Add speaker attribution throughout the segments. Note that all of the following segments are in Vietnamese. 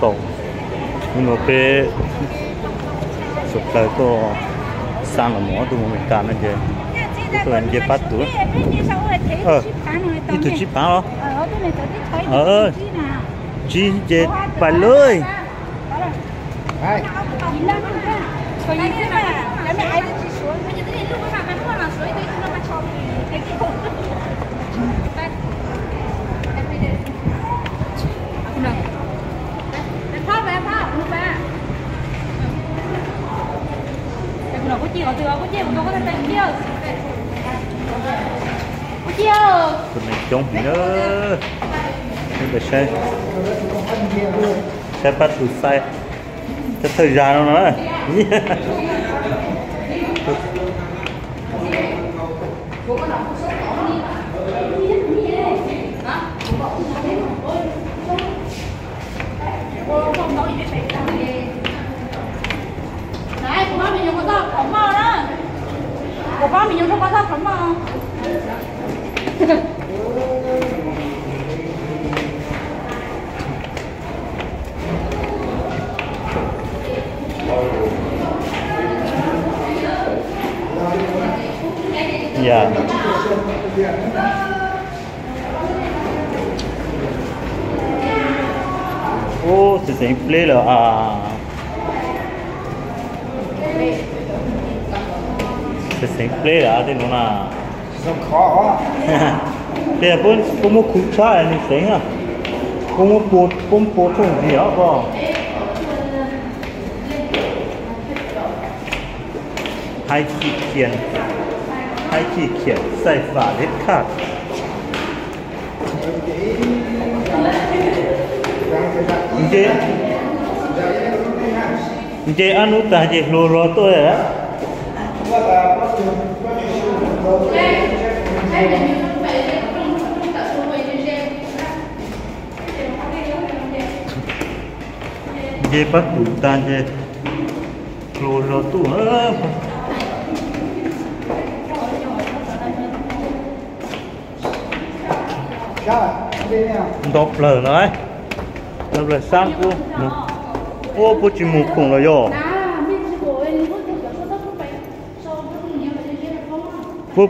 Speaker 1: sầu nhưng mà bé sụp lại có sang là mỏ tụi mình càn anh chị tụi anh chị bắt tụi ờ đi tụi chip bán đó ờ chị chị phải lưới
Speaker 2: Đây.
Speaker 3: Còn như thế mà, cái mẹ ai chỉ xuống, bây giờ thế lúc mà bạn mua là suối đấy nó mà cho cái kia không. Đây. Em đi đi. Không được. Em phát về phát, lúc ba. Em chiều.
Speaker 1: tụi mình chống nữa nhưng mà xe. Xe bắt tụi sai cái thời gian nó nữa
Speaker 3: Này, của ba mình dùng có sao khổng màu đó. Của ba mình dùng không có sao khổng
Speaker 1: ô play là à. Você sempre
Speaker 2: era de
Speaker 1: nona. Để bún có một cú chai này thế à? Có một bột, có một bột Ai gì đó không? Hai chỉ sai phả hết khát. Chị, chị anh út ta chị lô. je pa tutan je
Speaker 2: klolo tu apa
Speaker 1: đọc lời nói. Đọc lời sang cô ô, bố chỉ một cùng là do.
Speaker 2: Cầm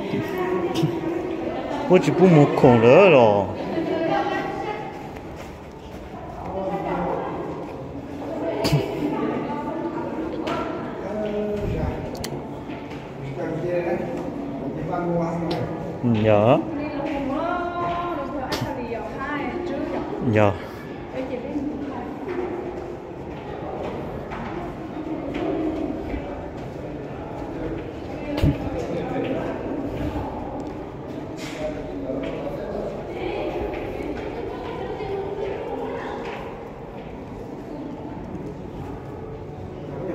Speaker 1: nhớ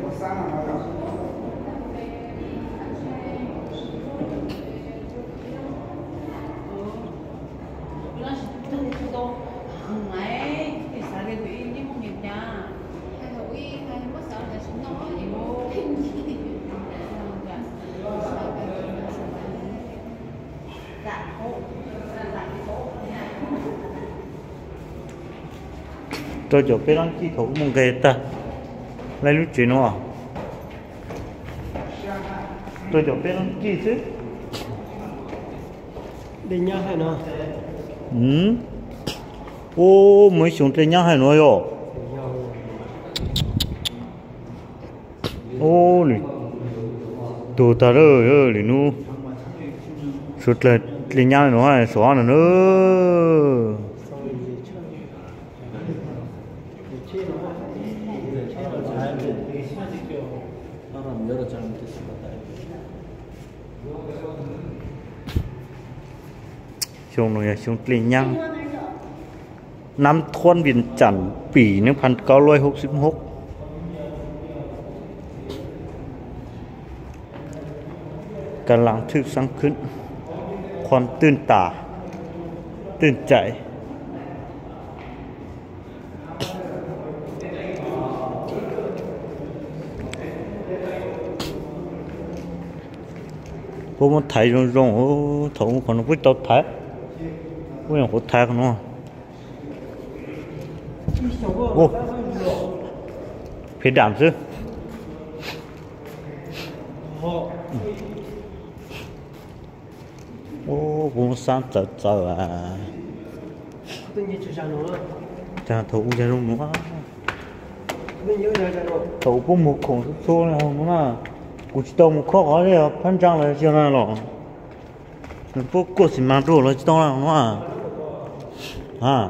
Speaker 2: Một sáng là nó gặp
Speaker 1: tôi cho cái đăng ký thủ mong ghê ta. Lấy lúc chuyện nữa tôi cho cái đăng ký chứ
Speaker 4: đi nhá hay nó?
Speaker 1: Ừ. Ô mới xuống trên nhà hay nói yo ô lì. Đồ ta rồi ơ lì nu. Sụt là lì nhà nó hay xóa nữa nữa
Speaker 4: ช่วงหนึ่ช่วงตีน
Speaker 1: ยังน้ำท่วมวินจันปีหนึ่งพันเก้าร้อยหกสิบหกกำลังทึกสังขึ้น ความตื่นตา ตื่นใจ ผมถ่ายรงๆโอ้ถงของผู้ตบถ่ทย đảm chứ
Speaker 4: Họ
Speaker 1: ô cũng sáng chờ chờ à
Speaker 4: tự nhiên chưa sang nữa
Speaker 1: cha một khổng số số này không mà cũng chỉ tao một khó khó đấy à trang là chưa rồi bố cô chỉ mang đồ là chỉ tao là không à à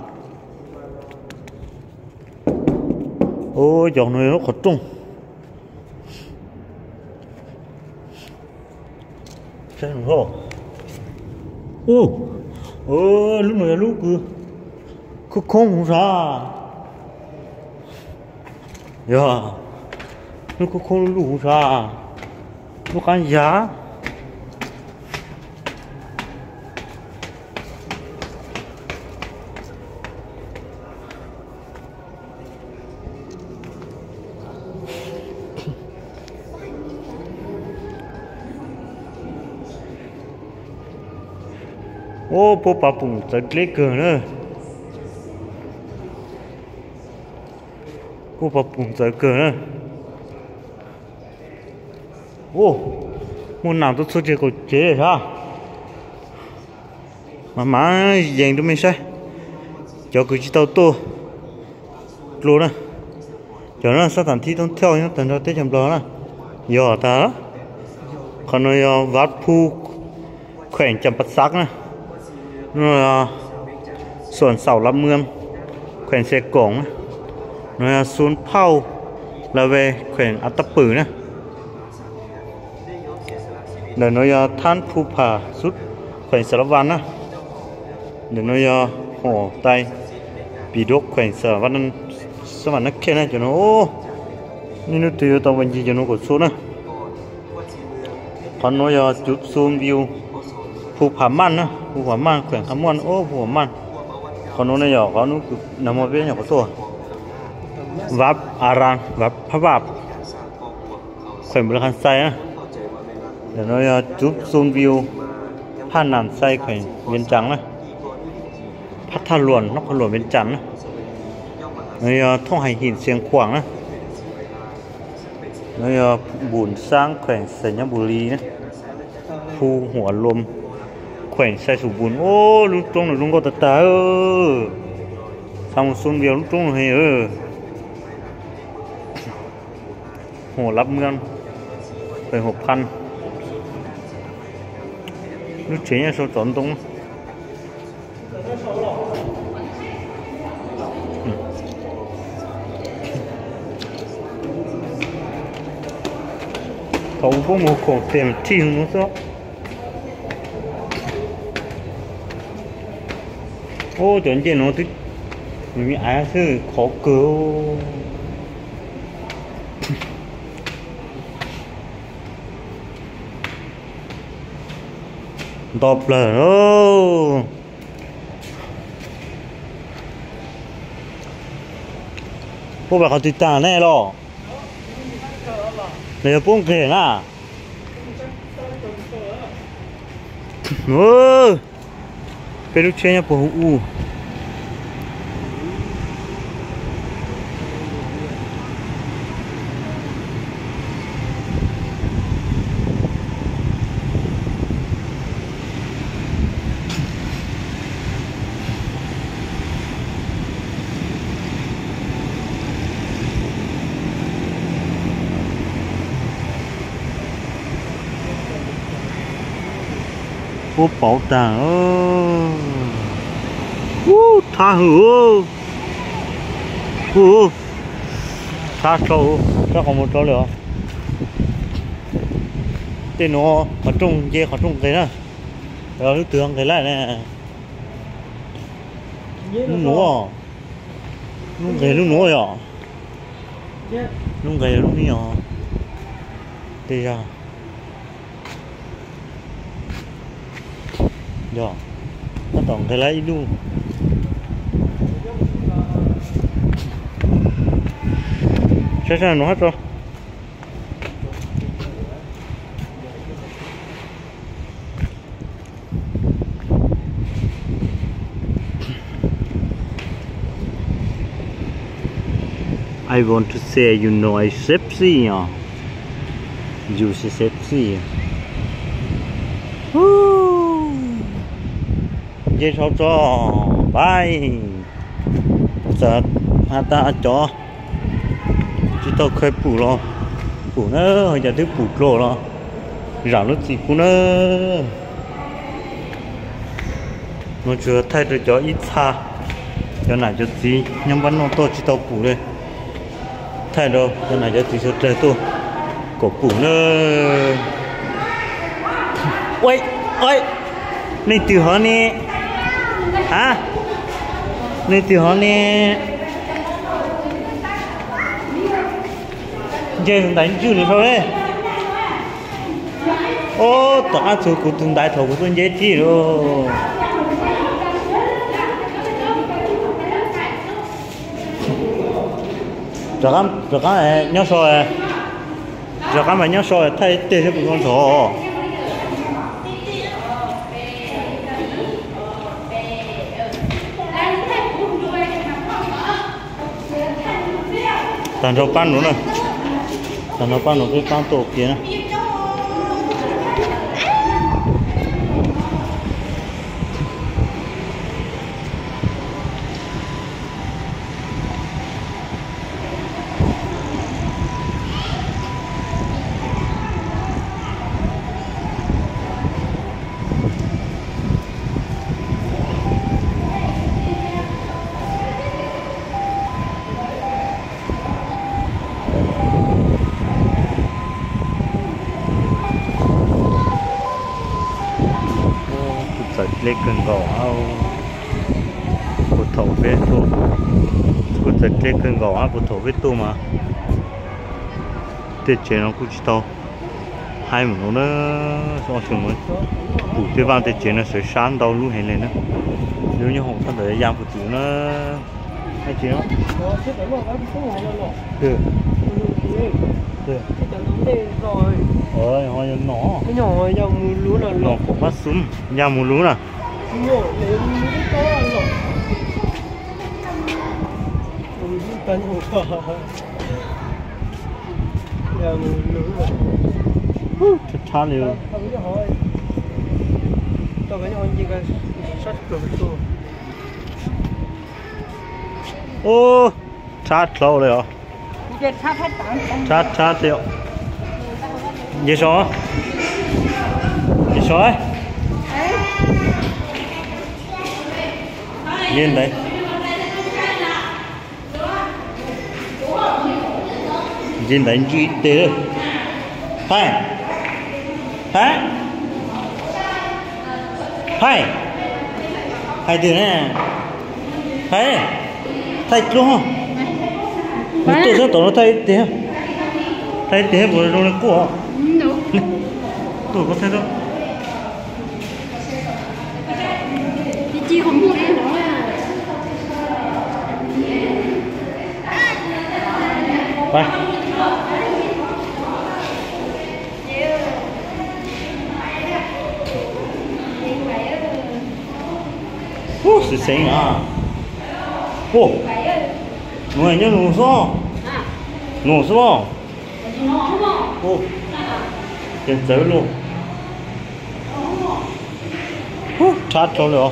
Speaker 1: ô dòng này nó khó trung xem không ô ô lúc này lúc cứ cứ không ra. Dạ. Ya nó cứ không lũ ra. Nó ăn giá. ô bố bà bụng rất lê cờ nữa bố bà bụng rất cờ nữa ô muốn nào tôi xuất chế của chế sao mà má dành cho mình sai cho cứ chỉ tao tô luôn nè cho nó sát thành thiต้อง theo nhá tận đó tới chậm đó nè giờ ta còn nó vắt phu khỏe chậm bắt sắc nè nóส่ วนเสาลำเมืองแขวงเสกงnóศูนย์เผาละเวแขวงอัตตปือนะ để nói than phu phà rút khoảnh sở văn á để nói hồ tay bị đốt khoảnh sở văn sở văn nó kia này cho nó ô nên nó từ tàu văn gì cho nó có số nữa còn nói chụp zoom view phu phà man á phu phà man khoảnh khám man ô phu phà man còn nó này có nó nằm ở bên nhà có tổ vấp aran vấp phá vấp khoảnh bờ khăn say á để nó chụp zoom view phan nàn say khoảnh viên trắng này phát tha luồn nó có luồn viên trắng này nó thông hành hình xiềng khoảng này nó bùn sang khoảnh sợi nhá bù ly này phu hỏa lùm khoảnh say sụp bùn ô lúc trong là lúc có tạt tá ơ. Xong xuân view lúc trong là hay, ơ. Hồ lắp ngân về hộp khăn. Lúc chế nhà số tổng tung thấu có một khổ tiền tiền nữa sao ô chuẩn chỉ nó thích mình ai sư khó cứu Doppler ô Bố bà có tùy tà nè lo Này là bông kể à Ô Peru tinha, por U. Ô bảo tàng Ú tha hử. Ú. Tha sâu Chắc còn một chỗ nữa. Tên nó Ở trong dê ở trong cái nè. Rồi nó tưởng cái lại nè Nó Nó cái nó nổ rồi Nó cái nó đi rồi Đây Dạ Nó tổng cái lấy luôn Sao sao nó hết rồi I want to say you know I you is sexy Woo. Dễ sao cho bay giờ hai ta cho chỉ tao khơi phủ lo. Phủ nó hồi giờ thứ phủ lô lo. Rào nó gì phủ nó nó chưa thay được cho ít xa. Cho này cho gì nhưng vẫn nó to chỉ tao phủ đây. Thay đâu, cho này cho tí số trời tôi cổ phủ nó ôi ôi này, từ họ nè? À này từ họ nè giờ thằng đánh chưa được thôi. Ô tao chỗ của thằng đại thầu của tôi dễ chi rồi. Rồi cái rồi cái này nhớ soi. Giờ cái mà nhớ soi, thay tê cho con thỏ tàn rau pan nữa này. Tàn rau pan nó cái pan tổ kia này. khừng gỗ ờ, ao bột thổ vết tu. Bột thật kê khừng gỗ ao bột thổ vết tu mà. Tiết chế nó cũng chỉ to. Hai mươi nó so chừng mới đủ tiêu Vang tiết chế nó sẽ sáng đầu luôn hết lên nữa nếu như không thân thể giam của chú nó
Speaker 4: hai chị không? Được được rồi
Speaker 1: ơi hoa nó.
Speaker 4: Nhỏ dòng lúa là lọt
Speaker 1: của mắt súng nhà mù lúa
Speaker 4: là ngộ đến cái có là tấn hồ phở là mình lưỡi rồi không biết hỏi tôi vẫn ôn gì? Cả sắt cửa tôi
Speaker 1: ô chát lâu rồi chát chát liệu gì số gì số nhìn đấy nhìn đấy chị từ hai. Hai. Hai. Hai từ này. Hai. Thay luôn. Không nó tự sao tổ nó thay thế. Thay thế vừa rồi nó của. Tôi có thấy đâu Bye. Ô, sự sánh à. Ô. Người nhớ nổ sao? nổ sao? Ô. Tiền giấu luôn. Hú, chát cho rồi.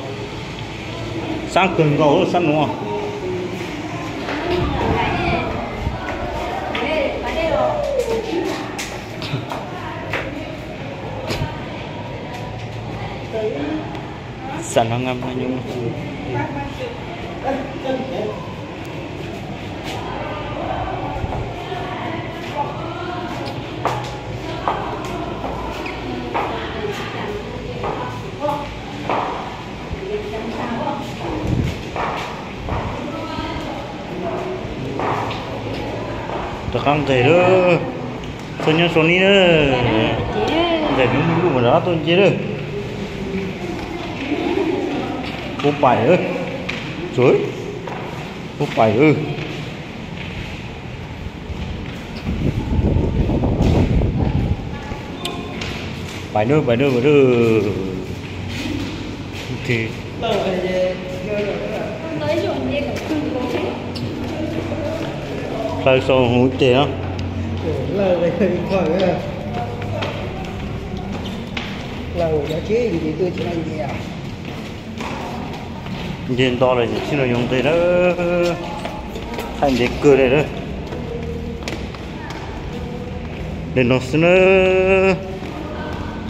Speaker 1: Sang cường gấu sang đúng à. sành hơn em nhưng Takkan tera, soalnya Sony ni, dah minum đó mana tu tera cô bảy ơi trời, cô bảy ơi bảy nữa bảy nữa bảy nữa
Speaker 3: ok
Speaker 1: Sao sao hủ tiền á?
Speaker 4: Lời này khỏi à. Lời đã chế gì tôi cho anh gì à?
Speaker 1: Nhìn to là chỉ là dùng tiền đó. Thành để cười đây đó. Để nó xin nó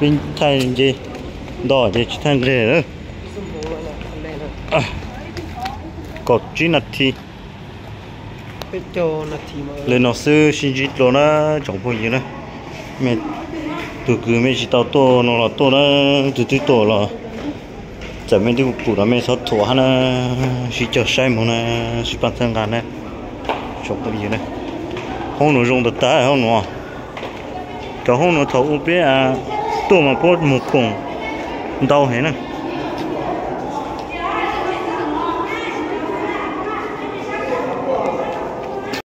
Speaker 1: bên thành gì? Đó để chỉ thành cái đó.
Speaker 4: Là
Speaker 1: có chỉ là thì lên nó sư xin chỉ lo nó trong bao nhiêu nữa mẹ từ cứ mẹ chỉ tao to nó là to nó từ từ to là giờ mình đi cụ là mình sao thua hắn chỉ cho sai mà nó chỉ bản thân cái này trong bao nhiêu nữa không nó dùng được ta không nó cái không nó thấu bên à. To mà có một con đau hết nè.